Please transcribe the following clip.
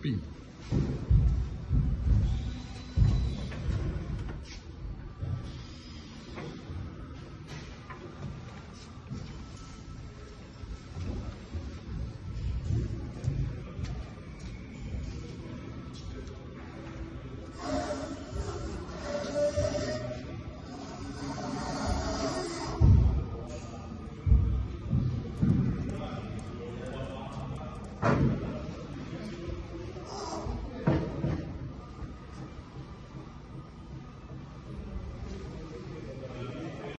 病。